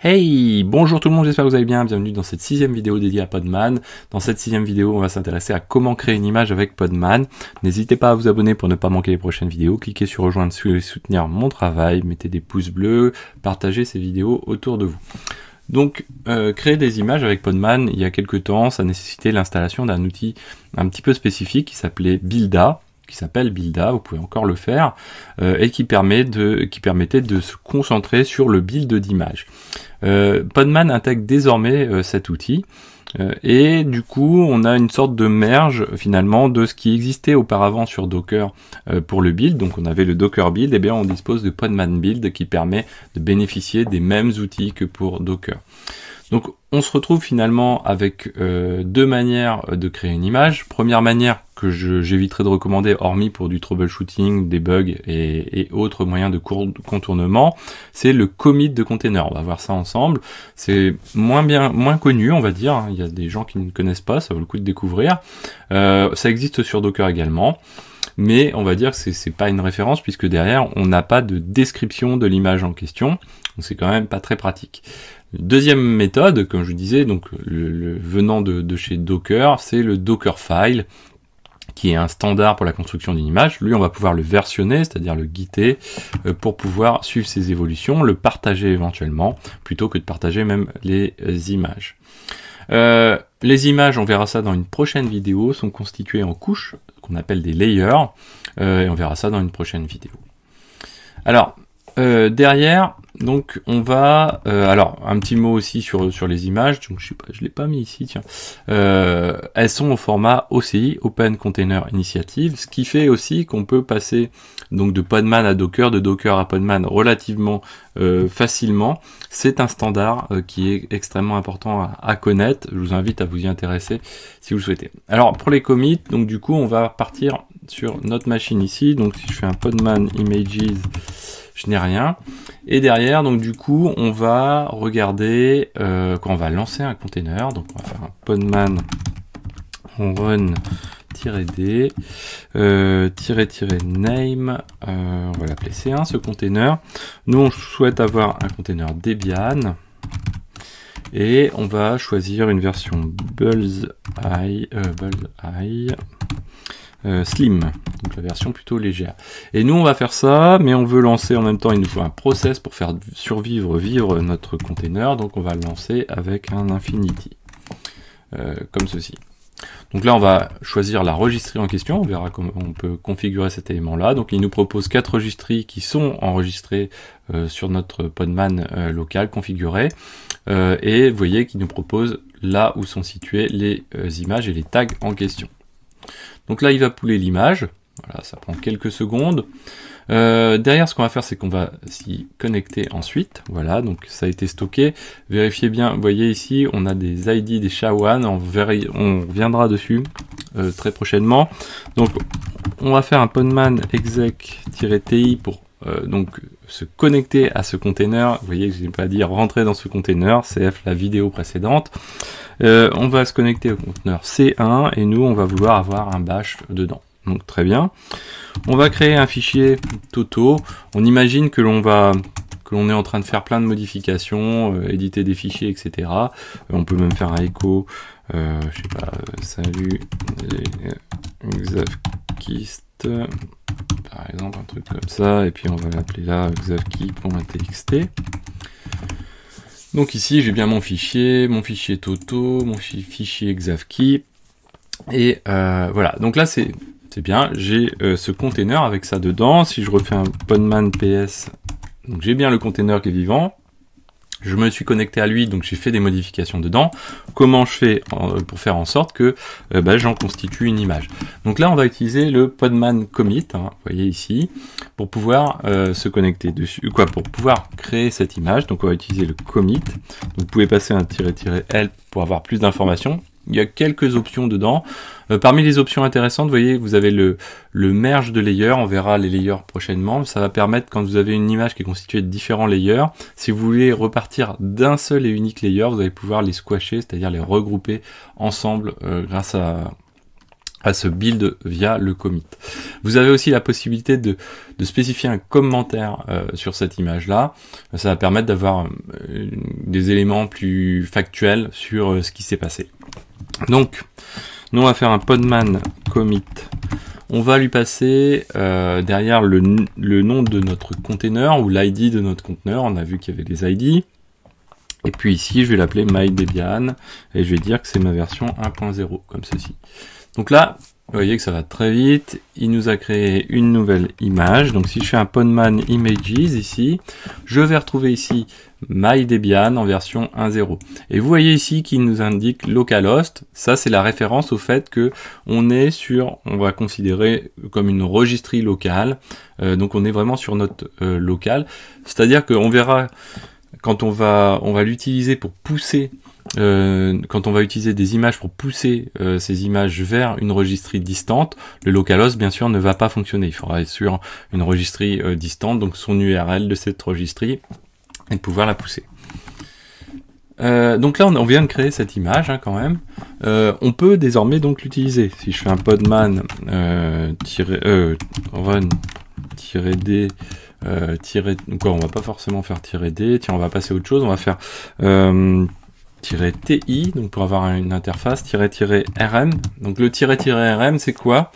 Hey, bonjour tout le monde, j'espère que vous allez bien, bienvenue dans cette sixième vidéo dédiée à Podman. Dans cette sixième vidéo, on va s'intéresser à comment créer une image avec Podman. N'hésitez pas à vous abonner pour ne pas manquer les prochaines vidéos, cliquez sur rejoindre et soutenir mon travail, mettez des pouces bleus, partagez ces vidéos autour de vous. Donc, euh, créer des images avec Podman, il y a quelques temps, ça nécessitait l'installation d'un outil un petit peu spécifique qui s'appelait Builda qui s'appelle Builda, vous pouvez encore le faire, euh, et qui, permet de, qui permettait de se concentrer sur le build d'image. Euh, Podman intègre désormais euh, cet outil, et du coup on a une sorte de merge finalement de ce qui existait auparavant sur Docker pour le build, donc on avait le Docker build, et bien on dispose de Podman build qui permet de bénéficier des mêmes outils que pour Docker. Donc on se retrouve finalement avec euh, deux manières de créer une image. Première manière que j'éviterai de recommander, hormis pour du troubleshooting, des bugs et, autres moyens de contournement, c'est le commit de container. On va voir ça ensemble. C'est moins bien, moins connu, on va dire. Il y a des gens qui ne connaissent pas, ça vaut le coup de découvrir. Euh, ça existe sur Docker également mais on va dire que c'est pas une référence puisque derrière on n'a pas de description de l'image en question, donc c'est quand même pas très pratique. Deuxième méthode, comme je disais, donc le, venant de, chez Docker, c'est le Dockerfile, qui est un standard pour la construction d'une image. Lui, on va pouvoir le versionner, c'est-à-dire le guider, euh, pour pouvoir suivre ses évolutions, le partager éventuellement, plutôt que de partager même les euh, images. Euh, les images, on verra ça dans une prochaine vidéo, sont constituées en couches, qu'on appelle des layers, et on verra ça dans une prochaine vidéo. Alors, derrière, donc on va euh, alors un petit mot aussi sur sur les images. Donc je sais pas je l'ai pas mis ici tiens. Euh, elles sont au format OCI Open Container Initiative ce qui fait aussi qu'on peut passer donc de Podman à Docker de Docker à Podman relativement euh, facilement. C'est un standard qui est extrêmement important à, connaître. Je vous invite à vous y intéresser si vous le souhaitez. Alors pour les commits donc du coup on va partir sur notre machine ici. Donc si je fais un Podman Images je n'ai rien. Et derrière, donc du coup, on va regarder euh, quand on va lancer un container. Donc on va faire un podman run d euh, name euh, on va l'appeler C1 ce container nous on souhaite avoir un container Debian et on va choisir une version Bullseye euh, slim, donc la version plutôt légère. Et nous on va faire ça, mais on veut lancer en même temps, il nous faut un process pour faire survivre, vivre notre container, donc on va le lancer avec un infinity, euh, comme ceci. Donc là on va choisir la registrie en question, on verra comment on peut configurer cet élément là. Donc il nous propose quatre registries qui sont enregistrées euh, sur notre podman local configuré. et vous voyez qu'il nous propose là où sont situées les images et les tags en question. Donc là, il va pouler l'image. Voilà, ça prend quelques secondes. Euh, derrière, ce qu'on va faire, c'est qu'on va s'y connecter ensuite. Voilà, donc ça a été stocké. Vérifiez bien, vous voyez ici, on a des ID des SHA-1. On, on reviendra dessus euh, très prochainement. Donc, on va faire un podman exec-ti pour euh, donc se connecter à ce container. Vous voyez que je n'ai pas dit rentrer dans ce container, CF la vidéo précédente. Euh, on va se connecter au conteneur C1 et nous on va vouloir avoir un bash dedans. Donc très bien. On va créer un fichier Toto. On imagine que l'on va que l'on est en train de faire plein de modifications, euh, éditer des fichiers, etc. on peut même faire un echo, je sais pas, salut Xavkist par exemple, un truc comme ça, et puis on va l'appeler là xavkey.txt. Donc ici, j'ai bien mon fichier, mon fichier Toto, mon fichier xavkey, et euh, voilà. Donc là, c'est bien, j'ai euh, ce container avec ça dedans. Si je refais un podman ps, donc j'ai bien le container qui est vivant, je me suis connecté à lui, donc j'ai fait des modifications dedans. Comment je fais pour faire en sorte que euh, bah, j'en constitue une image? Donc là, on va utiliser le podman commit, hein, vous voyez ici, pour pouvoir euh, se connecter dessus, quoi, pour pouvoir créer cette image. Donc on va utiliser le commit. vous pouvez passer un tiret-l pour avoir plus d'informations. Il y a quelques options dedans. Euh, parmi les options intéressantes, vous voyez, vous avez le, merge de layers. On verra les layers prochainement. Ça va permettre, quand vous avez une image qui est constituée de différents layers, si vous voulez repartir d'un seul et unique layer, vous allez pouvoir les squasher, c'est-à-dire les regrouper ensemble euh, grâce à, ce build via le commit. Vous avez aussi la possibilité de, spécifier un commentaire euh, sur cette image-là. Ça va permettre d'avoir des éléments plus factuels sur ce qui s'est passé. Donc, nous on va faire un podman commit. On va lui passer derrière le, le, nom de notre container ou l'ID de notre conteneur. On a vu qu'il y avait des ID. Et puis ici, je vais l'appeler mydebian et je vais dire que c'est ma version 1.0 comme ceci. Donc là, vous voyez que ça va très vite. Il nous a créé une nouvelle image. Donc si je fais un Podman Images ici, je vais retrouver ici MyDebian en version 1.0. Et vous voyez ici qu'il nous indique localhost. Ça, c'est la référence au fait que on est sur, on va considérer comme une registrie locale. Euh, donc on est vraiment sur notre euh, local. C'est-à-dire qu'on verra quand on va, on va l'utiliser pour pousser, euh, quand on va utiliser des images pour pousser euh, ces images vers une registrie distante, le localhost bien sûr ne va pas fonctionner. Il faudra être sur une registrie euh, distante, donc son URL de cette registrie, et pouvoir la pousser. donc là, on, vient de créer cette image hein, quand même. on peut désormais donc l'utiliser. Si je fais un podman euh, tirer, quoi, on va pas forcément faire tirer D, tiens, on va passer à autre chose, on va faire euh, TI, donc pour avoir une interface, RM. Donc le RM, c'est quoi?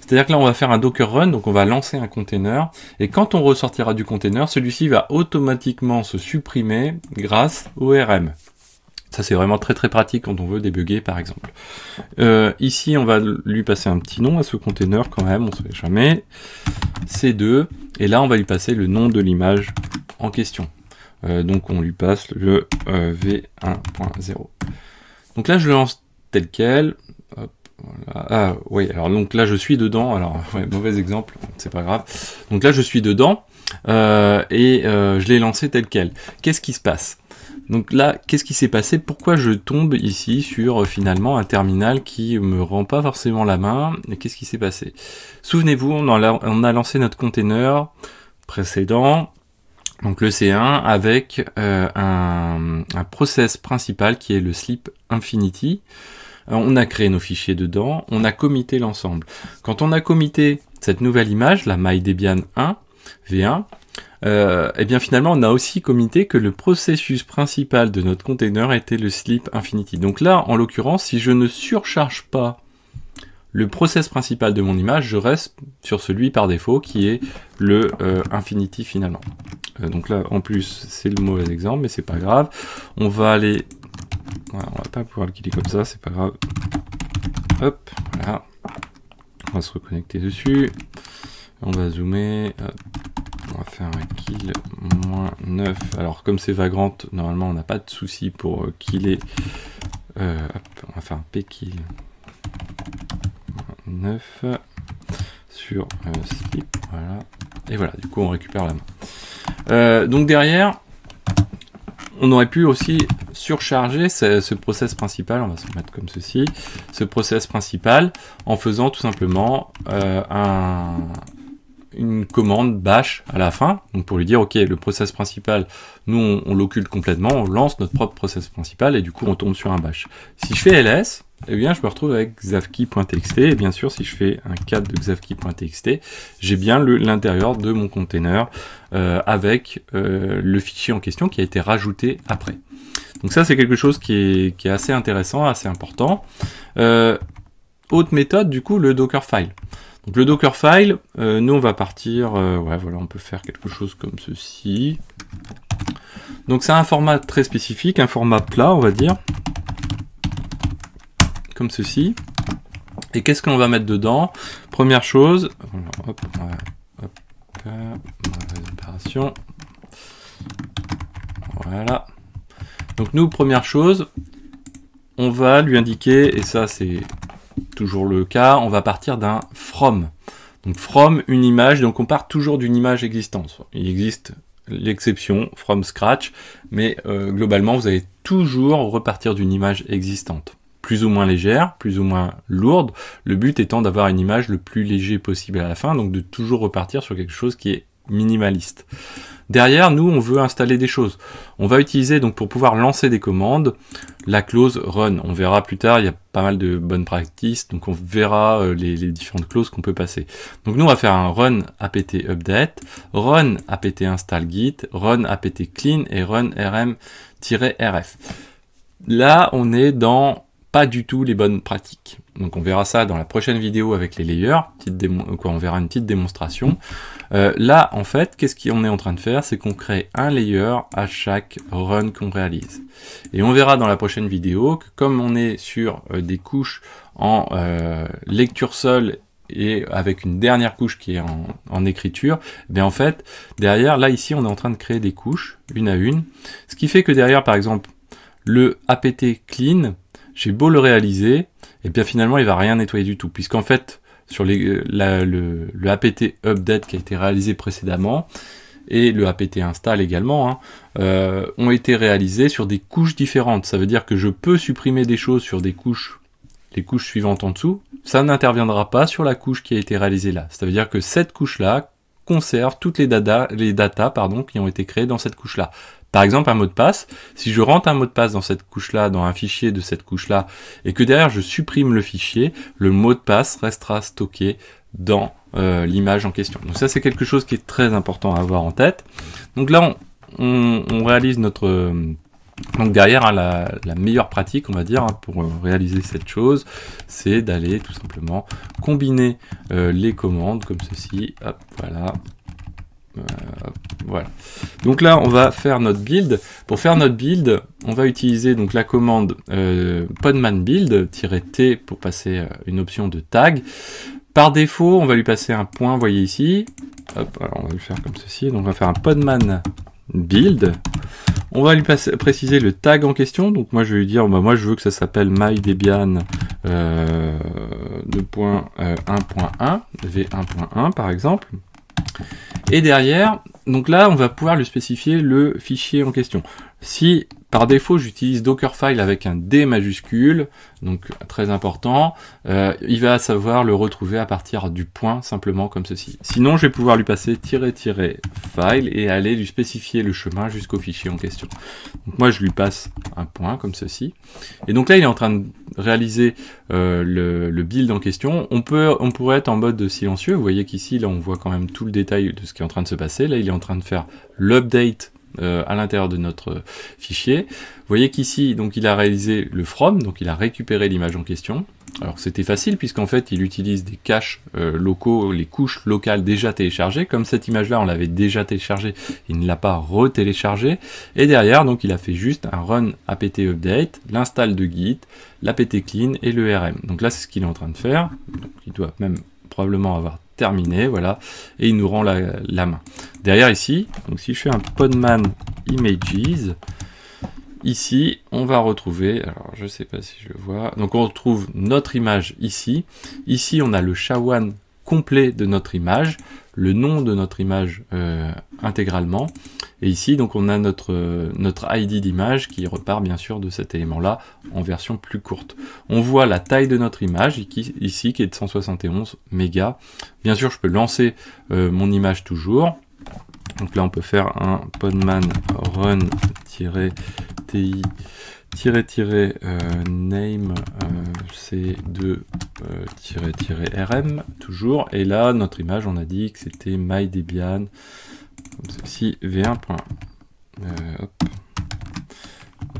C'est-à-dire que là, on va faire un Docker Run, donc on va lancer un container, et quand on ressortira du container, celui-ci va automatiquement se supprimer grâce au RM. Ça, c'est vraiment très très pratique quand on veut débugger, par exemple. Euh, ici, on va lui passer un petit nom à ce container quand même, on ne sait jamais. C2, et là, on va lui passer le nom de l'image en question. Euh, donc, on lui passe le euh, V1.0. Donc là, je le lance tel quel. Ah oui, alors donc là, je suis dedans. Alors, mauvais exemple, c'est pas grave. Donc là, je suis dedans. et je l'ai lancé tel quel. Qu'est-ce qui se passe? Donc là, qu'est-ce qui s'est passé? Pourquoi je tombe ici sur euh, finalement un terminal qui me rend pas forcément la main? Et qu'est-ce qui s'est passé? Souvenez-vous, on, a lancé notre container précédent, donc le C1, avec euh, un, un, process principal qui est le sleep infinity. Euh, on a créé nos fichiers dedans, on a commité l'ensemble. Quand on a commité cette nouvelle image, la MyDebian 1, V1, euh, et eh bien finalement on a aussi commité que le processus principal de notre container était le sleep infinity. Donc là, en l'occurrence, si je ne surcharge pas le process principal de mon image, je reste sur celui par défaut qui est le euh, infinity finalement. Euh, donc là, en plus, c'est le mauvais exemple, mais c'est pas grave. On va aller, on va pas pouvoir le killer comme ça, c'est pas grave. Hop, voilà. On va se reconnecter dessus. On va zoomer. Hop. On va faire un kill moins 9. Alors comme c'est vagrant, normalement on n'a pas de souci pour euh, killer. Euh, on va faire un p kill 9 sur euh, slip. Voilà. Et voilà, du coup on récupère la main. donc derrière, on aurait pu aussi surcharger ce, ce, process principal, on va se mettre comme ceci, ce process principal en faisant tout simplement un, une commande bash à la fin, donc pour lui dire ok le process principal, nous on, l'occulte complètement, on lance notre propre process principal et du coup on tombe sur un bash. Si je fais ls, eh bien je me retrouve avec xavkey.txt et bien sûr si je fais un cat de xavkey.txt, j'ai bien l'intérieur de mon container euh, avec euh, le fichier en question qui a été rajouté après. Donc ça c'est quelque chose qui est, qui est, assez intéressant, assez important. Euh, autre méthode du coup le Dockerfile. Donc le Dockerfile, euh, nous on va partir, euh, ouais voilà, on peut faire quelque chose comme ceci. Donc c'est un format très spécifique, un format plat on va dire, comme ceci. Et qu'est-ce qu'on va mettre dedans? Première chose, hop. Voilà. Donc nous, première chose, on va lui indiquer, et ça c'est toujours le cas, on va partir d'un from. Donc from une image, donc on part toujours d'une image existante. Il existe l'exception from scratch, mais euh, globalement vous allez toujours repartir d'une image existante. Plus ou moins légère, plus ou moins lourde, le but étant d'avoir une image le plus léger possible à la fin, donc de toujours repartir sur quelque chose qui est minimaliste. Derrière, nous, on veut installer des choses. On va utiliser, donc, pour pouvoir lancer des commandes, la clause run. On verra plus tard, il y a pas mal de bonnes practices, donc on verra euh, les, différentes clauses qu'on peut passer. Donc nous, on va faire un run apt update, run apt install git, run apt clean et run rm-rf. Là, on est dans pas du tout les bonnes pratiques. Donc on verra ça dans la prochaine vidéo avec les layers, quoi, on verra une petite démonstration. Euh, là, en fait, qu'est-ce qu'on est en train de faire? C'est qu'on crée un layer à chaque run qu'on réalise. Et on verra dans la prochaine vidéo que comme on est sur euh, des couches en euh, lecture seule et avec une dernière couche qui est en, écriture, ben en fait, derrière, là ici, on est en train de créer des couches, une à une, ce qui fait que derrière, par exemple, le apt clean, j'ai beau le réaliser, et bien finalement il va rien nettoyer du tout, puisqu'en fait sur le, le, apt update qui a été réalisé précédemment et le apt install également hein, euh, ont été réalisés sur des couches différentes. Ça veut dire que je peux supprimer des choses sur des couches, les couches suivantes en dessous. Ça n'interviendra pas sur la couche qui a été réalisée là. Ça veut dire que cette couche là conserve toutes les data, les data pardon, qui ont été créées dans cette couche là. Par exemple, un mot de passe, si je rentre un mot de passe dans cette couche-là, dans un fichier de cette couche-là, et que derrière je supprime le fichier, le mot de passe restera stocké dans euh, l'image en question. Donc ça c'est quelque chose qui est très important à avoir en tête. Donc là on, réalise notre... donc derrière, hein, la, meilleure pratique, on va dire, hein, pour réaliser cette chose, c'est d'aller tout simplement combiner euh, les commandes comme ceci. Hop, voilà. Euh, voilà. Donc là, on va faire notre build. Pour faire notre build, on va utiliser donc la commande euh, podman build-t pour passer euh, une option de tag. Par défaut, on va lui passer un point, voyez ici. Hop, alors on va le faire comme ceci. Donc on va faire un podman build. On va lui préciser le tag en question. Donc moi je vais lui dire, bah, moi je veux que ça s'appelle mydebian euh, 2.1.1, v1.1 par exemple. Et derrière, donc là, on va pouvoir lui spécifier le fichier en question. Si par défaut j'utilise Dockerfile avec un D majuscule, donc très important, euh, il va savoir le retrouver à partir du point simplement comme ceci. Sinon je vais pouvoir lui passer tirer tirer file et aller lui spécifier le chemin jusqu'au fichier en question. Donc moi je lui passe un point comme ceci. Et donc là il est en train de réaliser euh, le, build en question. On, peut, on pourrait être en mode silencieux. Vous voyez qu'ici là on voit quand même tout le détail de ce qui est en train de se passer. Là il est en train de faire l'update euh, à l'intérieur de notre fichier. Vous voyez qu'ici, donc il a réalisé le from, donc il a récupéré l'image en question. Alors c'était facile puisqu'en fait il utilise des caches euh, locaux, les couches locales déjà téléchargées. Comme cette image-là on l'avait déjà téléchargée, il ne l'a pas retéléchargée. Et derrière donc il a fait juste un run apt update, l'install de git, l'apt clean et le rm. Donc là c'est ce qu'il est en train de faire. Il doit même probablement avoir terminé, voilà, et il nous rend la, main. Derrière ici, donc si je fais un podman images, ici, on va retrouver, alors je sais pas si je vois, donc on retrouve notre image ici. Ici, on a le SHA-1 complet de notre image, le nom de notre image euh, intégralement. Et ici, donc, on a notre, euh, notre ID d'image qui repart bien sûr de cet élément-là en version plus courte. On voit la taille de notre image ici qui est de 171 mégas. Bien sûr, je peux lancer euh, mon image toujours. Donc là, on peut faire un podman run-ti tirer name c2 rm toujours et là notre image on a dit que c'était my debian comme ceci v1.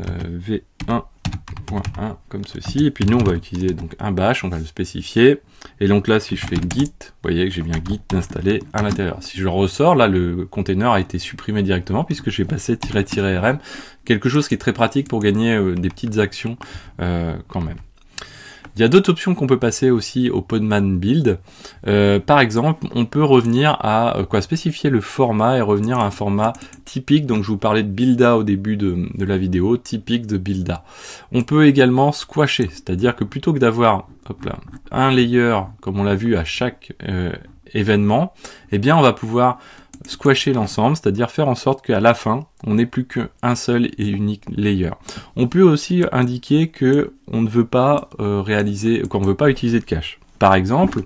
Euh, v1.1 euh, comme ceci. Et puis nous on va utiliser donc un bash on va le spécifier. Et donc là si je fais git vous voyez que j'ai bien git installé à l'intérieur. Si je ressors là le container a été supprimé directement puisque j'ai passé "-rm quelque chose qui est très pratique pour gagner euh, des petites actions quand même il y a d'autres options qu'on peut passer aussi au Podman Build. Euh, par exemple, on peut revenir à euh, quoi spécifier le format et revenir à un format typique. Donc je vous parlais de Builda au début de, la vidéo, typique de Builda. On peut également squasher, c'est-à-dire que plutôt que d'avoir un layer comme on l'a vu à chaque euh, événement, eh bien on va pouvoir squasher l'ensemble, c'est-à-dire faire en sorte qu'à la fin, on n'ait plus qu'un seul et unique layer. On peut aussi indiquer que on ne veut pas euh, réaliser, qu'on ne veut pas utiliser de cache. Par exemple,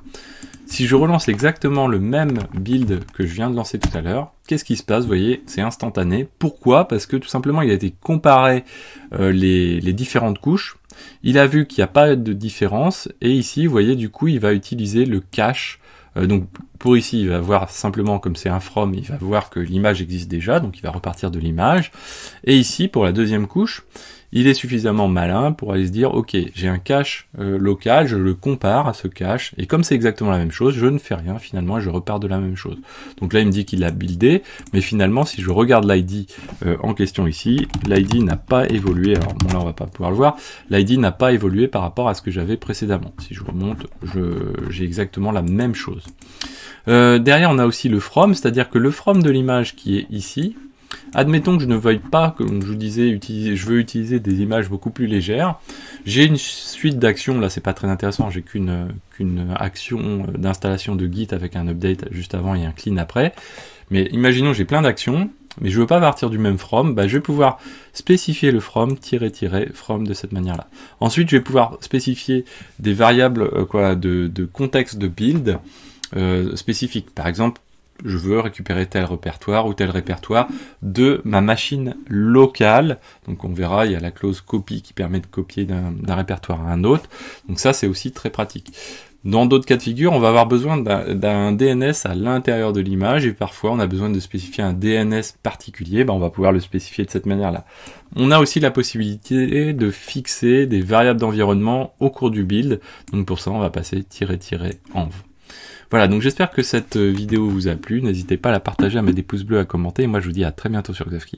Si je relance exactement le même build que je viens de lancer tout à l'heure, qu'est-ce qui se passe? Vous voyez, c'est instantané. Pourquoi? Parce que tout simplement, il a été comparé euh, les, différentes couches. Il a vu qu'il n'y a pas de différence. Et ici, vous voyez, du coup, il va utiliser le cache donc pour ici, il va voir simplement comme c'est un from, il va voir que l'image existe déjà, donc il va repartir de l'image. Et ici, pour la deuxième couche, il est suffisamment malin pour aller se dire, ok, j'ai un cache euh, local, je le compare à ce cache, et comme c'est exactement la même chose, je ne fais rien finalement, je repars de la même chose. Donc là, il me dit qu'il a buildé, mais finalement, si je regarde l'ID euh, en question ici, l'ID n'a pas évolué, alors bon là, on va pas pouvoir le voir, l'ID n'a pas évolué par rapport à ce que j'avais précédemment. Si je remonte, j'ai exactement la même chose. Euh, derrière, on a aussi le from, c'est-à-dire que le from de l'image qui est ici, Admettons que je ne veuille pas, comme je vous disais, utiliser, je veux utiliser des images beaucoup plus légères. J'ai une suite d'actions, là c'est pas très intéressant, j'ai qu'une action d'installation de Git avec un update juste avant et un clean après. Mais imaginons j'ai plein d'actions, mais je veux pas partir du même from, bah, je vais pouvoir spécifier le from, tirer, tirer, from de cette manière-là. Ensuite, je vais pouvoir spécifier des variables euh, de, contexte de build euh, spécifiques. Par exemple, je veux récupérer tel répertoire ou tel répertoire de ma machine locale. Donc on verra, il y a la clause copie qui permet de copier d'un répertoire à un autre. Donc ça, c'est aussi très pratique. Dans d'autres cas de figure, on va avoir besoin d'un DNS à l'intérieur de l'image et parfois on a besoin de spécifier un DNS particulier, ben on va pouvoir le spécifier de cette manière-là. On a aussi la possibilité de fixer des variables d'environnement au cours du build, donc pour ça on va passer tirer-tirer env. Voilà, donc j'espère que cette vidéo vous a plu. N'hésitez pas à la partager, à mettre des pouces bleus, à commenter. Et moi, je vous dis à très bientôt sur Xavski.